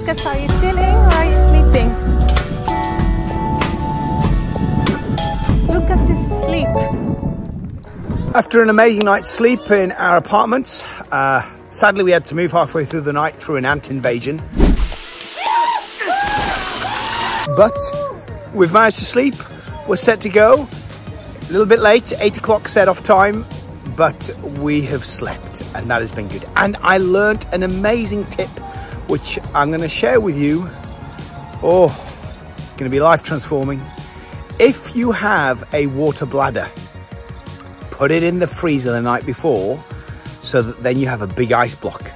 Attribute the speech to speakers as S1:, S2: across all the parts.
S1: Lucas, are you chilling or are you sleeping? Lucas is asleep.
S2: After an amazing night's sleep in our apartments, uh, sadly we had to move halfway through the night through an ant invasion. But we've managed to sleep, we're set to go. A little bit late, eight o'clock set off time, but we have slept and that has been good. And I learnt an amazing tip which I'm going to share with you. Oh, it's going to be life transforming. If you have a water bladder, put it in the freezer the night before so that then you have a big ice block.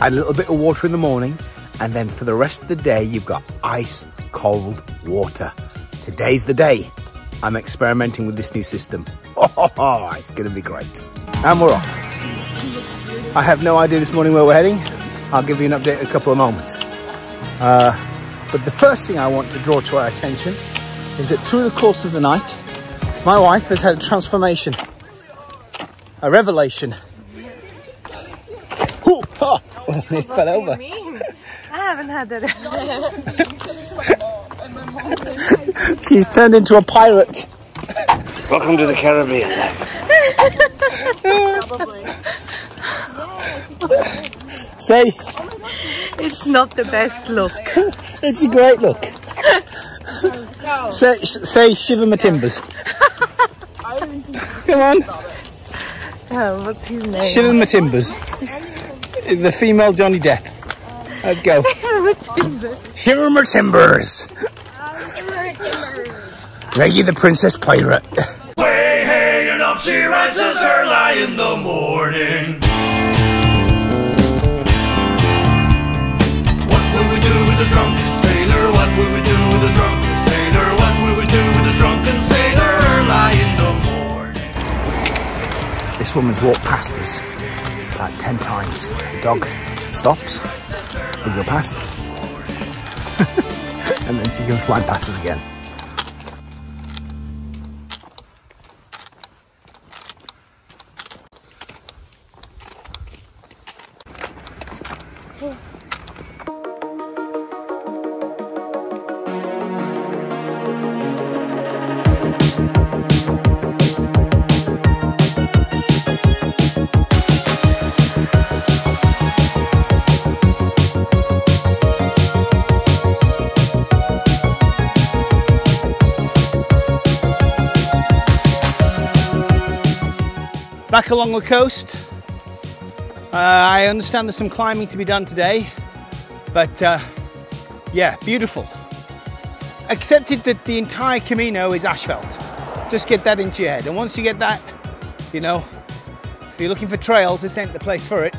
S2: Add a little bit of water in the morning and then for the rest of the day you've got ice cold water. Today's the day. I'm experimenting with this new system. Oh, it's going to be great. And we're off. I have no idea this morning where we're heading. I'll give you an update in a couple of moments. Uh, but the first thing I want to draw to our attention is that through the course of the night, my wife has had a transformation a revelation. Ooh, oh, oh, it fell over.
S3: I haven't had that.
S2: She's turned into a pirate.
S4: Welcome to the Caribbean.
S2: Say,
S3: It's not the best look.
S2: it's a great look. say, say, shiver my timbers. Come on.
S3: Oh, what's his name?
S2: Shiver my timbers. The female Johnny Depp. Let's go. Shiver my timbers. Reggie the Princess Pirate.
S5: Way hanging up, she rises early in the morning. Will we do with the drunken sailor? What will we do with the drunken sailor early in the morning?
S2: This woman's walked past us about 10 times. The dog stops, we go past, and then she goes flying past us again. Back along the coast. Uh, I understand there's some climbing to be done today, but uh, yeah, beautiful. Accepted that the entire Camino is asphalt. Just get that into your head. And once you get that, you know, if you're looking for trails, this ain't the place for it.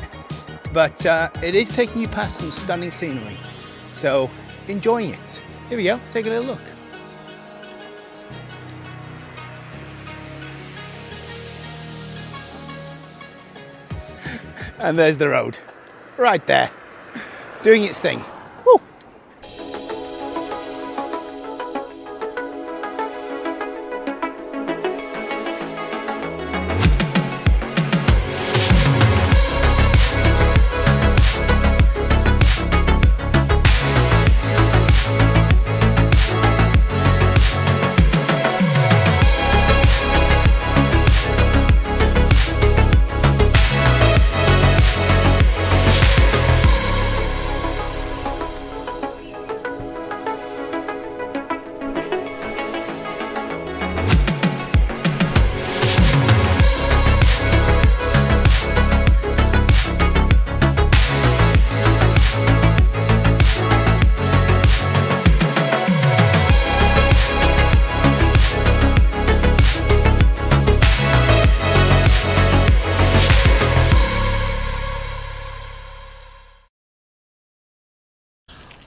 S2: But uh, it is taking you past some stunning scenery. So enjoying it. Here we go, take a little look. And there's the road, right there, doing its thing.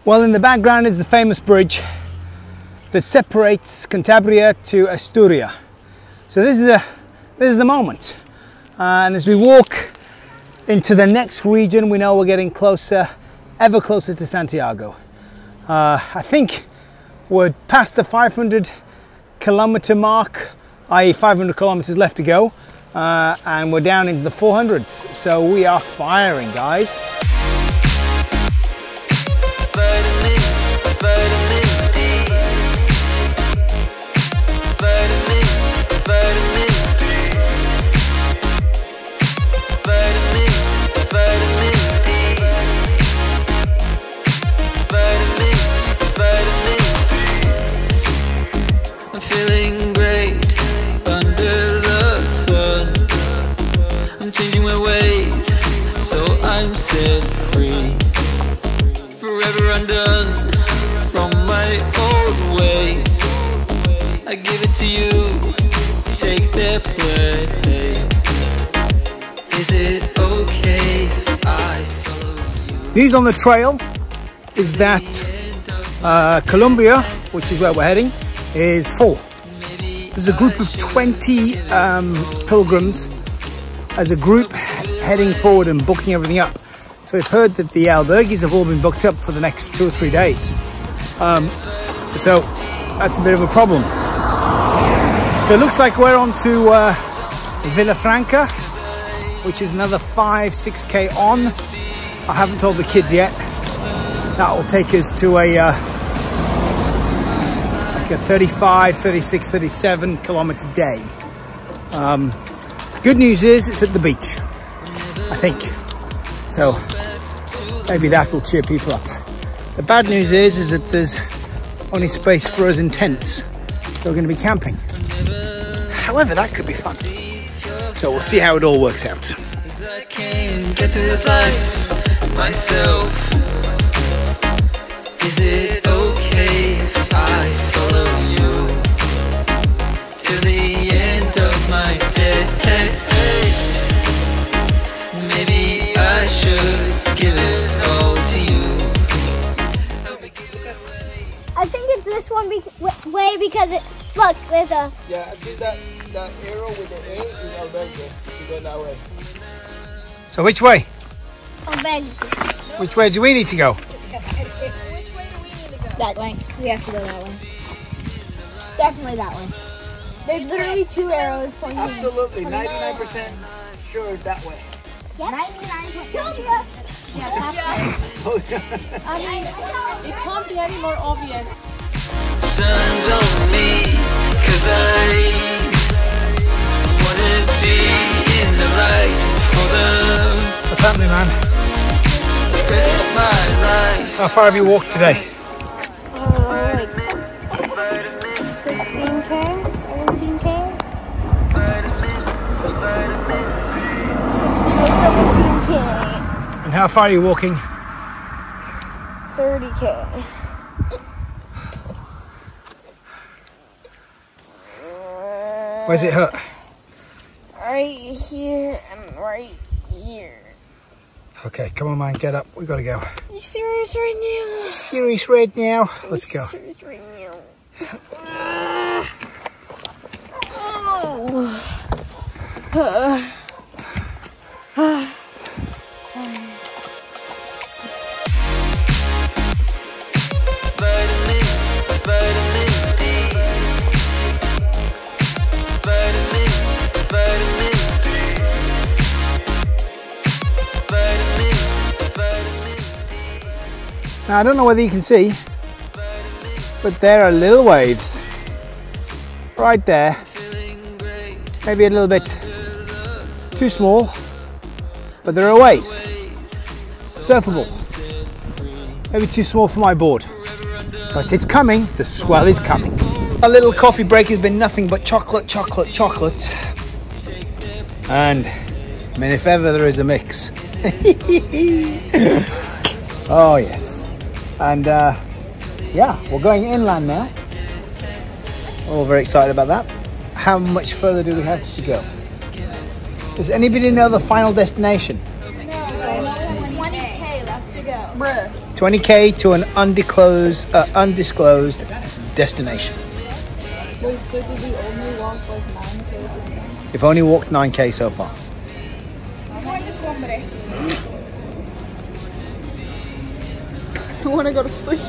S2: Well, in the background is the famous bridge that separates Cantabria to Asturia. So this is a this is the moment, uh, and as we walk into the next region, we know we're getting closer, ever closer to Santiago. Uh, I think we're past the 500 kilometer mark, i.e., 500 kilometers left to go, uh, and we're down into the 400s. So we are firing, guys.
S6: Vitamin to you, take their place. Is it okay if I follow you?
S2: News on the trail is that uh, Colombres, which is where we're heading, is full. There's a group of 20 um, pilgrims as a group heading forward and booking everything up. So we've heard that the albergues have all been booked up for the next two or three days. Um, so that's a bit of a problem. So it looks like we're on to uh, La Franca, which is another five, six K on. I haven't told the kids yet. That will take us to a uh, like a 35, 36, 37 kilometer day. Um, good news is it's at the beach, I think. So maybe that will cheer people up. The bad news is is that there's only space for us in tents, so we're going to be camping. However, that could be fun. So we'll see how it all works out.
S6: I. Is it okay if I follow you to the end of my days? Maybe I should give it all to you.
S7: I think it's this one be- way because it. Look, there's a.
S2: Yeah, I think that, that arrow with the A is Albergue. You go that way. So which way?
S7: a bag.
S2: Which way do we need to go?
S7: That way. We have to go that way. Definitely that way. There's literally two arrows pointing.
S2: Absolutely, 99% sure that way.
S7: Yep. 99. Yeah, oh, I mean,
S3: It can't be any more obvious.
S6: Sun's on me, cause I wanna be in the light for the
S2: What's happening, man?
S6: rest of my life.
S2: How far have you walked today?
S7: 16k, 17k. 17k.
S2: And how far are you walking?
S7: 30k.
S2: Where's it hurt?
S7: Right here and right here.
S2: Okay, come on, man, get up. We gotta go.
S7: Are you serious right now?
S2: Serious red now. Let's go.
S7: Serious right now.
S6: Vitamin,
S2: Now, I don't know whether you can see, but there are little waves right there. Maybe a little bit too small, but there are waves. Surfable. Maybe too small for my board, but it's coming. The swell is coming. A little coffee break has been nothing but chocolate, chocolate, chocolate. And I mean, if ever there is a mix. oh, yes. And uh, yeah, we're going inland now. All very excited about that. How much further do we have to go? Does anybody know the final destination?
S7: No, 20k left to go.
S2: 20k to an undisclosed, uh, undisclosed destination.
S3: Wait, so did we only walk like 9k this?
S2: We've only walked 9k so far.
S3: I want to go to sleep.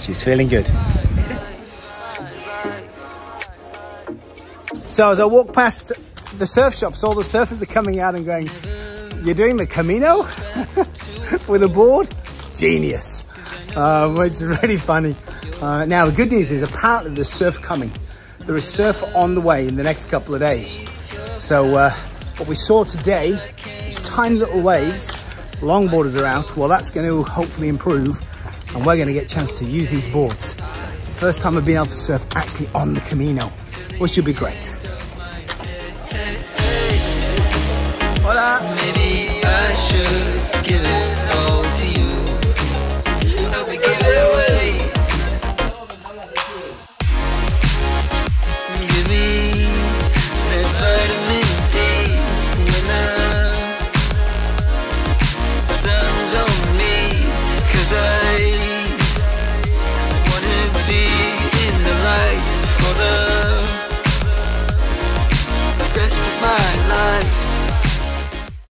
S2: She's feeling good. So as I walk past the surf shops, all the surfers are coming out and going, "You're doing the Camino with a board? Genius!" Uh, which is really funny. Uh, now the good news is apparently there's surf coming. There is surf on the way in the next couple of days. So uh, what we saw today, tiny little waves, long are out, well that's going to hopefully improve and we're going to get a chance to use these boards. First time I've been able to surf actually on the Camino, which should be great.
S6: Hola!